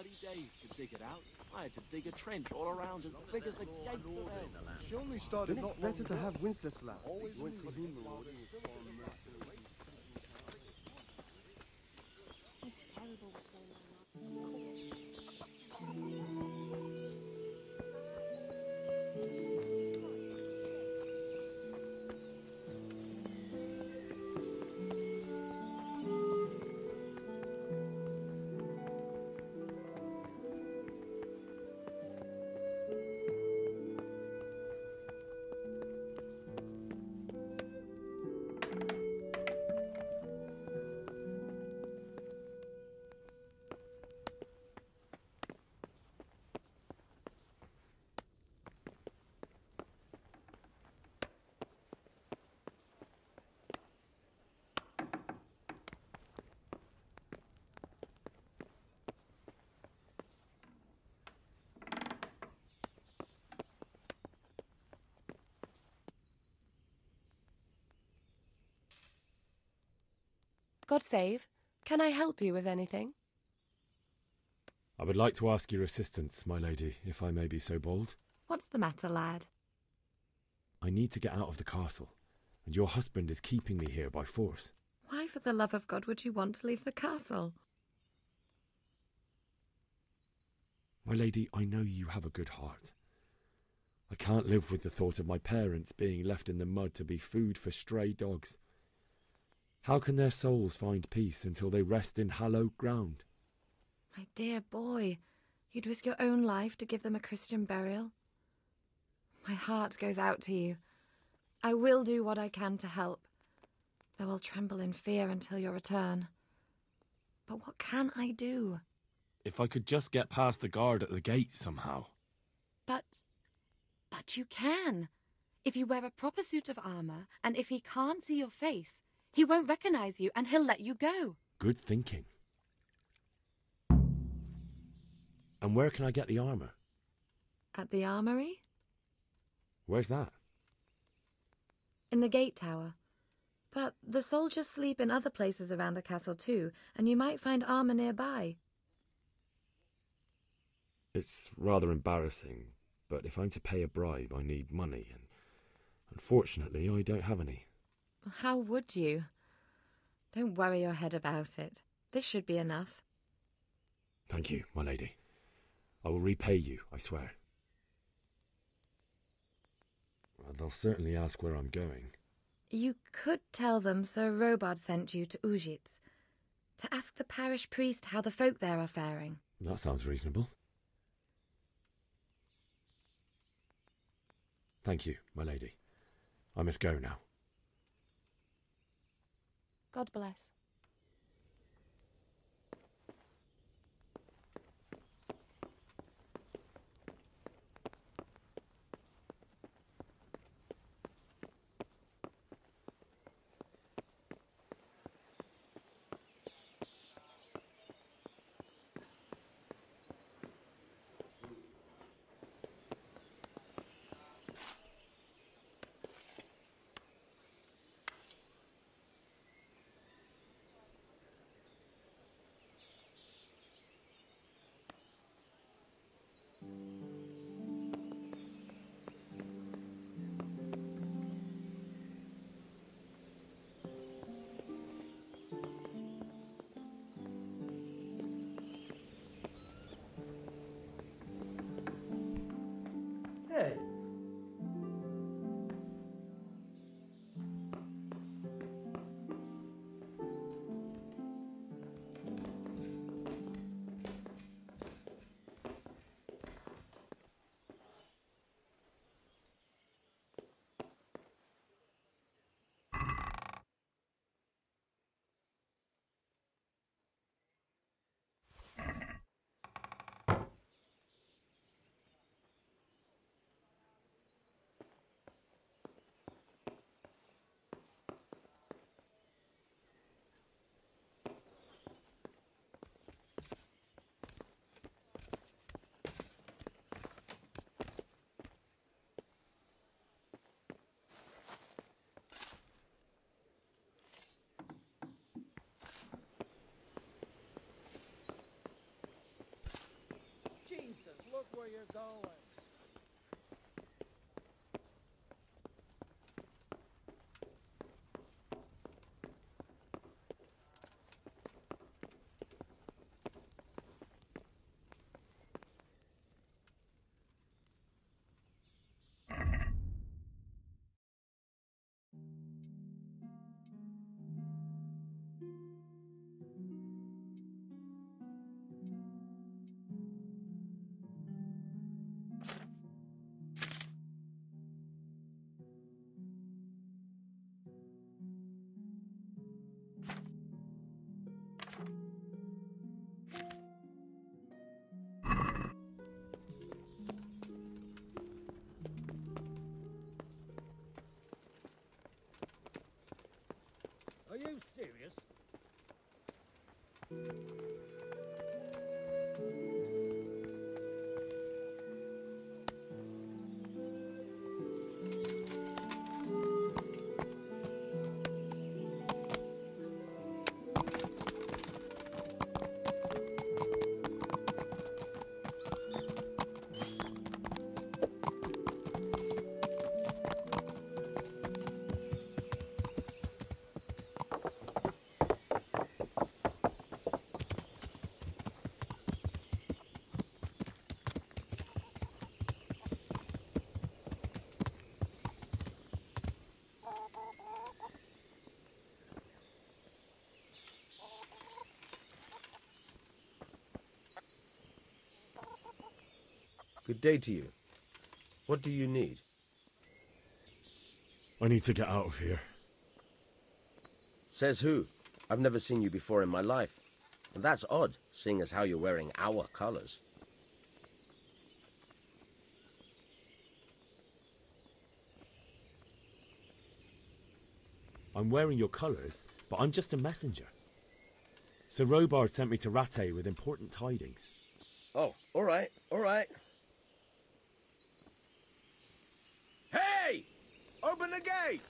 bloody days to dig it out. I had to dig a trench all around as big as the gates of hell. She only started Isn't it long better to ago. have Winslow's Always God save. Can I help you with anything? I would like to ask your assistance, my lady, if I may be so bold. What's the matter, lad? I need to get out of the castle, and your husband is keeping me here by force. Why, for the love of God, would you want to leave the castle? My lady, I know you have a good heart. I can't live with the thought of my parents being left in the mud to be food for stray dogs. How can their souls find peace until they rest in hallowed ground? My dear boy, you'd risk your own life to give them a Christian burial. My heart goes out to you. I will do what I can to help, though I'll tremble in fear until your return. But what can I do? If I could just get past the guard at the gate somehow. But. But you can. If you wear a proper suit of armour, and if he can't see your face, he won't recognise you and he'll let you go. Good thinking. And where can I get the armour? At the armoury? Where's that? In the gate tower. But the soldiers sleep in other places around the castle too, and you might find armour nearby. It's rather embarrassing, but if I'm to pay a bribe, I need money, and unfortunately, I don't have any. How would you? Don't worry your head about it. This should be enough. Thank you, my lady. I will repay you, I swear. Well, They'll certainly ask where I'm going. You could tell them Sir Robard sent you to Uzhitz to ask the parish priest how the folk there are faring. That sounds reasonable. Thank you, my lady. I must go now. God bless. You serious? Good day to you. What do you need? I need to get out of here. Says who? I've never seen you before in my life. And that's odd, seeing as how you're wearing our colors. I'm wearing your colours, but I'm just a messenger. Sir Robard sent me to Rattay with important tidings. Oh, all right, all right. Open the gate!